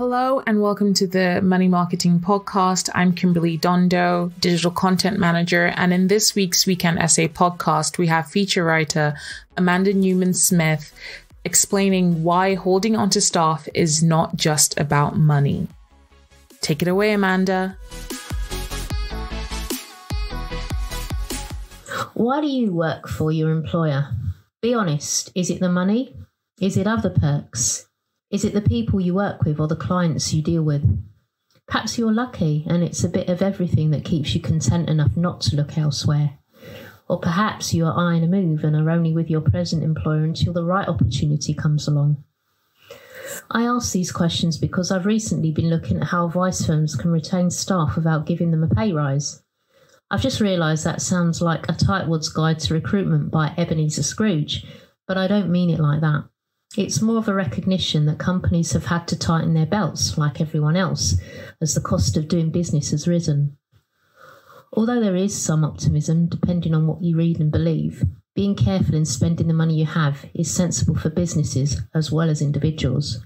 Hello and welcome to the Money Marketing Podcast. I'm Kimberly Dondo, Digital Content Manager, and in this week's Weekend Essay podcast, we have feature writer Amanda Newman Smith explaining why holding onto staff is not just about money. Take it away, Amanda. Why do you work for your employer? Be honest. Is it the money? Is it other perks? Is it the people you work with or the clients you deal with? Perhaps you're lucky and it's a bit of everything that keeps you content enough not to look elsewhere. Or perhaps you are eyeing a move and are only with your present employer until the right opportunity comes along. I ask these questions because I've recently been looking at how advice firms can retain staff without giving them a pay rise. I've just realised that sounds like a tightwad's guide to recruitment by Ebenezer Scrooge, but I don't mean it like that. It's more of a recognition that companies have had to tighten their belts, like everyone else, as the cost of doing business has risen. Although there is some optimism, depending on what you read and believe, being careful in spending the money you have is sensible for businesses as well as individuals.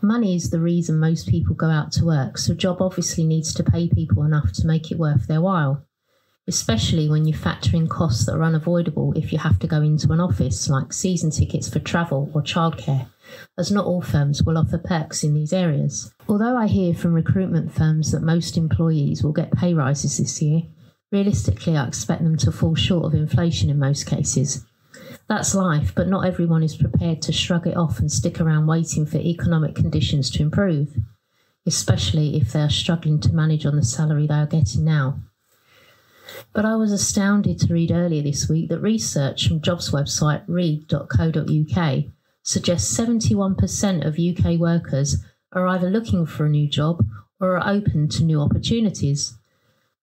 Money is the reason most people go out to work, so a job obviously needs to pay people enough to make it worth their while especially when you factor in costs that are unavoidable if you have to go into an office, like season tickets for travel or childcare, as not all firms will offer perks in these areas. Although I hear from recruitment firms that most employees will get pay rises this year, realistically I expect them to fall short of inflation in most cases. That's life, but not everyone is prepared to shrug it off and stick around waiting for economic conditions to improve, especially if they are struggling to manage on the salary they are getting now. But I was astounded to read earlier this week that research from jobs website Reed.co.uk suggests 71% of UK workers are either looking for a new job or are open to new opportunities.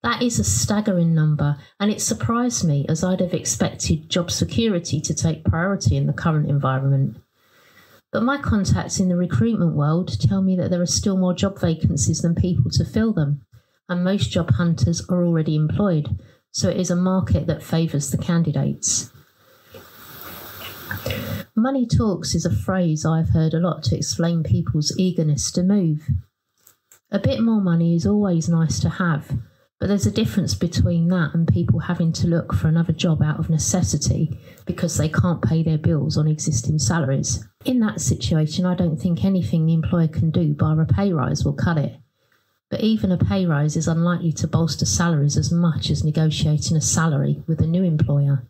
That is a staggering number, and it surprised me as I'd have expected job security to take priority in the current environment. But my contacts in the recruitment world tell me that there are still more job vacancies than people to fill them and most job hunters are already employed, so it is a market that favours the candidates. Money talks is a phrase I've heard a lot to explain people's eagerness to move. A bit more money is always nice to have, but there's a difference between that and people having to look for another job out of necessity because they can't pay their bills on existing salaries. In that situation, I don't think anything the employer can do bar a pay rise will cut it but even a pay rise is unlikely to bolster salaries as much as negotiating a salary with a new employer.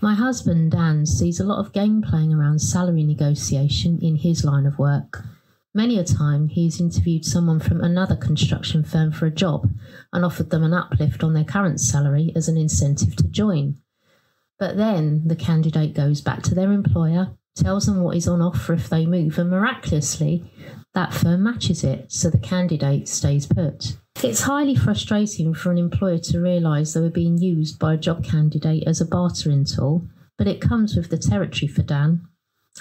My husband, Dan, sees a lot of game playing around salary negotiation in his line of work. Many a time he has interviewed someone from another construction firm for a job and offered them an uplift on their current salary as an incentive to join. But then the candidate goes back to their employer, tells them what is on offer if they move, and miraculously, that firm matches it, so the candidate stays put. It's highly frustrating for an employer to realise they were being used by a job candidate as a bartering tool, but it comes with the territory for Dan.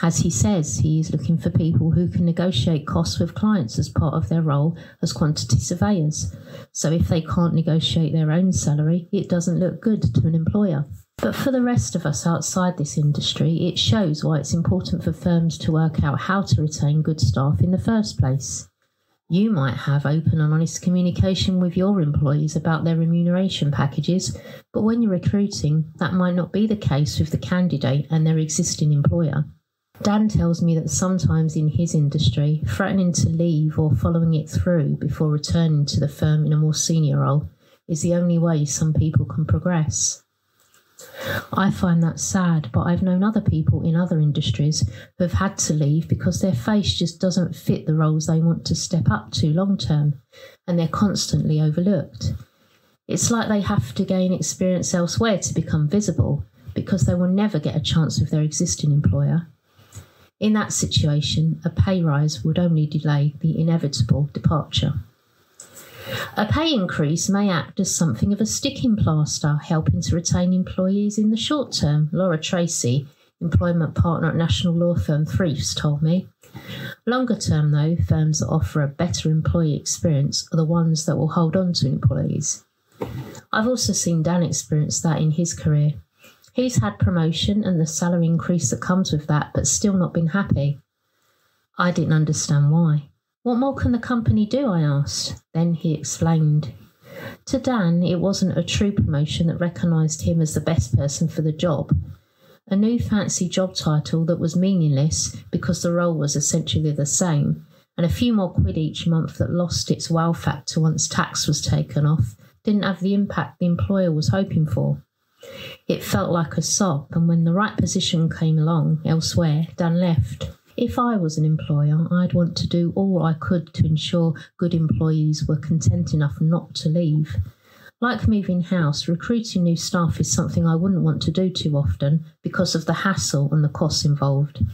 As he says, he is looking for people who can negotiate costs with clients as part of their role as quantity surveyors. So if they can't negotiate their own salary, it doesn't look good to an employer. But for the rest of us outside this industry, it shows why it's important for firms to work out how to retain good staff in the first place. You might have open and honest communication with your employees about their remuneration packages, but when you're recruiting, that might not be the case with the candidate and their existing employer. Dan tells me that sometimes in his industry, threatening to leave or following it through before returning to the firm in a more senior role is the only way some people can progress. I find that sad, but I've known other people in other industries who have had to leave because their face just doesn't fit the roles they want to step up to long term, and they're constantly overlooked. It's like they have to gain experience elsewhere to become visible because they will never get a chance with their existing employer. In that situation, a pay rise would only delay the inevitable departure. A pay increase may act as something of a sticking plaster, helping to retain employees in the short term, Laura Tracy, employment partner at national law firm Freeths, told me. Longer term, though, firms that offer a better employee experience are the ones that will hold on to employees. I've also seen Dan experience that in his career. He's had promotion and the salary increase that comes with that, but still not been happy. I didn't understand why. What more can the company do? I asked. Then he explained. To Dan, it wasn't a true promotion that recognised him as the best person for the job. A new fancy job title that was meaningless because the role was essentially the same, and a few more quid each month that lost its wow factor once tax was taken off, didn't have the impact the employer was hoping for. It felt like a sop, and when the right position came along elsewhere, Dan left. If I was an employer, I'd want to do all I could to ensure good employees were content enough not to leave. Like moving house, recruiting new staff is something I wouldn't want to do too often because of the hassle and the costs involved.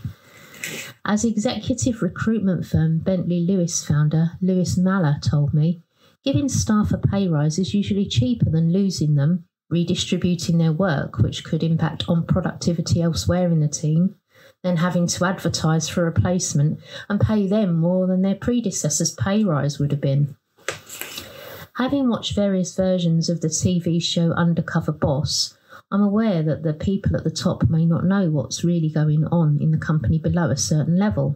As executive recruitment firm Bentley Lewis founder Lewis Maller told me, giving staff a pay rise is usually cheaper than losing them, redistributing their work, which could impact on productivity elsewhere in the team, then having to advertise for a replacement and pay them more than their predecessor's pay rise would have been. Having watched various versions of the TV show Undercover Boss, I'm aware that the people at the top may not know what's really going on in the company below a certain level.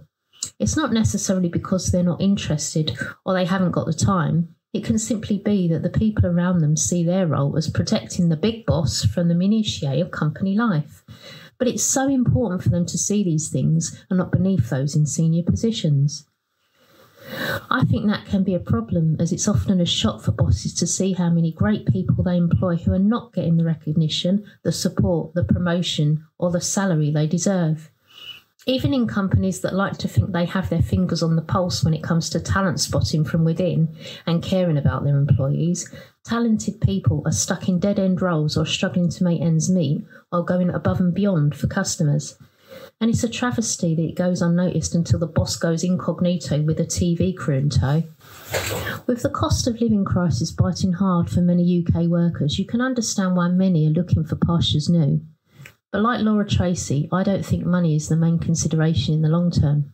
It's not necessarily because they're not interested or they haven't got the time. It can simply be that the people around them see their role as protecting the big boss from the minutiae of company life. But it's so important for them to see these things and not beneath those in senior positions. I think that can be a problem as it's often a shock for bosses to see how many great people they employ who are not getting the recognition, the support, the promotion, or the salary they deserve. Even in companies that like to think they have their fingers on the pulse when it comes to talent spotting from within and caring about their employees, talented people are stuck in dead end roles or struggling to make ends meet while going above and beyond for customers. And it's a travesty that it goes unnoticed until the boss goes incognito with a TV crew in tow. With the cost of living crisis biting hard for many UK workers, you can understand why many are looking for pastures new. But like Laura Tracy, I don't think money is the main consideration in the long term.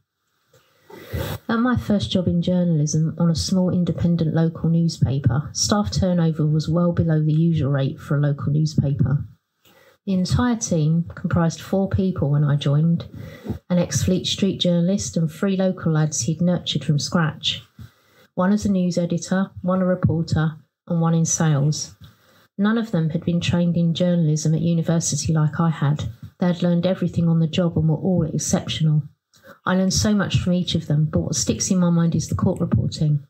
At my first job in journalism on a small independent local newspaper, staff turnover was well below the usual rate for a local newspaper. The entire team comprised four people when I joined an ex Fleet Street journalist and three local lads he'd nurtured from scratch. One as a news editor, one a reporter, and one in sales. None of them had been trained in journalism at university like I had. They had learned everything on the job and were all exceptional. I learned so much from each of them, but what sticks in my mind is the court reporting.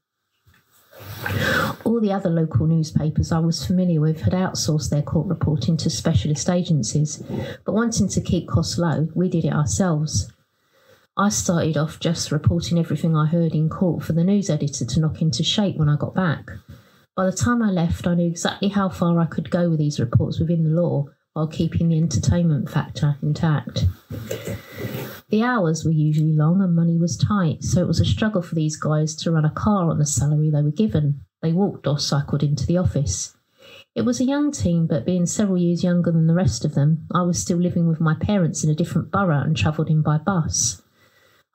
All the other local newspapers I was familiar with had outsourced their court reporting to specialist agencies, but wanting to keep costs low, we did it ourselves. I started off just reporting everything I heard in court for the news editor to knock into shape when I got back. By the time I left, I knew exactly how far I could go with these reports within the law while keeping the entertainment factor intact. The hours were usually long and money was tight, so it was a struggle for these guys to run a car on the salary they were given. They walked or cycled into the office. It was a young team, but being several years younger than the rest of them, I was still living with my parents in a different borough and travelled in by bus.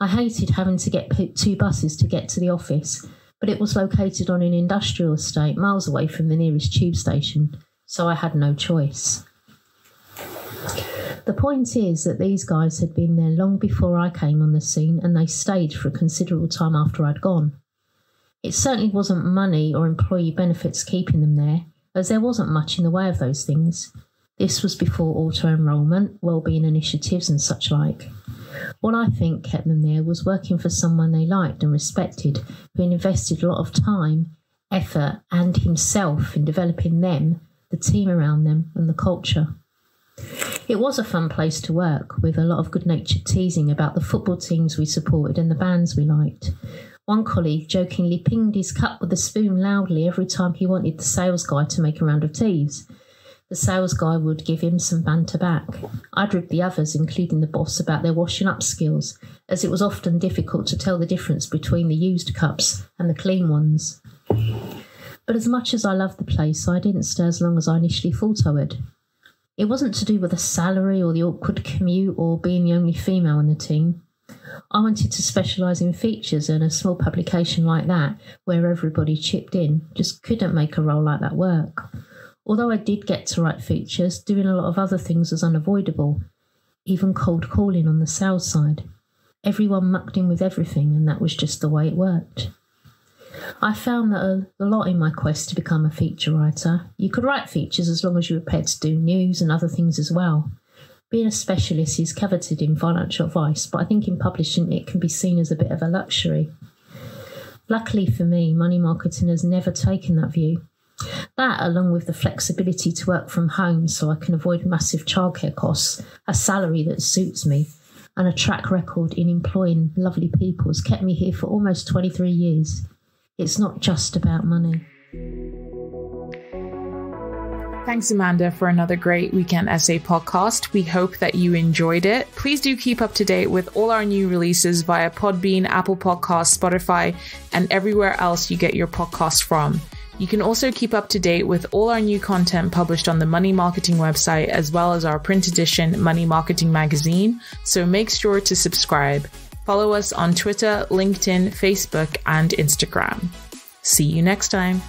I hated having to get two buses to get to the office, but it was located on an industrial estate miles away from the nearest tube station, so I had no choice. The point is that these guys had been there long before I came on the scene and they stayed for a considerable time after I'd gone. It certainly wasn't money or employee benefits keeping them there, as there wasn't much in the way of those things. This was before auto enrolment, wellbeing initiatives, and such like. What I think kept them there was working for someone they liked and respected, who invested a lot of time, effort, and himself in developing them, the team around them, and the culture. It was a fun place to work, with a lot of good natured teasing about the football teams we supported and the bands we liked. One colleague jokingly pinged his cup with a spoon loudly every time he wanted the sales guy to make a round of teas. The sales guy would give him some banter back. I'd rib the others, including the boss, about their washing up skills, as it was often difficult to tell the difference between the used cups and the clean ones. But as much as I loved the place, I didn't stay as long as I initially thought I would. It wasn't to do with the salary or the awkward commute or being the only female in the team. I wanted to specialise in features, and a small publication like that, where everybody chipped in, just couldn't make a role like that work. Although I did get to write features, doing a lot of other things was unavoidable, even cold calling on the sales side. Everyone mucked in with everything, and that was just the way it worked. I found that a, lot in my quest to become a feature writer. You could write features as long as you were prepared to do news and other things as well. Being a specialist is coveted in financial advice, but I think in publishing it can be seen as a bit of a luxury. Luckily for me, money marketing has never taken that view. That, along with the flexibility to work from home so I can avoid massive childcare costs, a salary that suits me, and a track record in employing lovely people has kept me here for almost 23 years. It's not just about money. Thanks, Amanda, for another great Weekend Essay podcast. We hope that you enjoyed it. Please do keep up to date with all our new releases via Podbean, Apple Podcasts, Spotify, and everywhere else you get your podcast from. You can also keep up to date with all our new content published on the Money Marketing website as well as our print edition Money Marketing magazine, so make sure to subscribe. Follow us on Twitter, LinkedIn, Facebook, and Instagram. See you next time.